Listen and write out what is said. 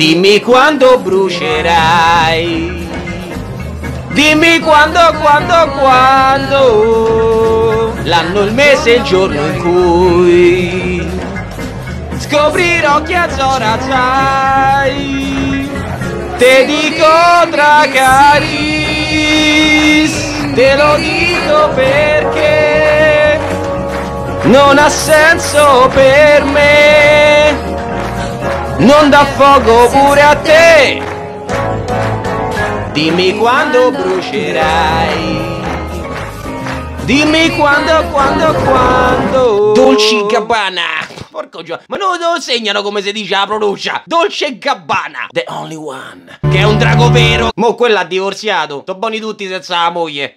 Dimmi quando brucerai. Dimmi quando, quando, quando. L'anno, il mese, il giorno in cui scoprirò che azzora sai. Te dico tra caris, te lo dico perché non ha senso per me, non dà fuoco pure a te. Dimmi quando brucerai. Dimmi quando, quando, quando. Dolci Gabbana. Porco gio... Ma non lo segnano come si dice la pronuncia. Dolce Gabbana. The only one. Che è un drago vero. Mo quello ha divorziato. Sono buoni tutti senza la moglie.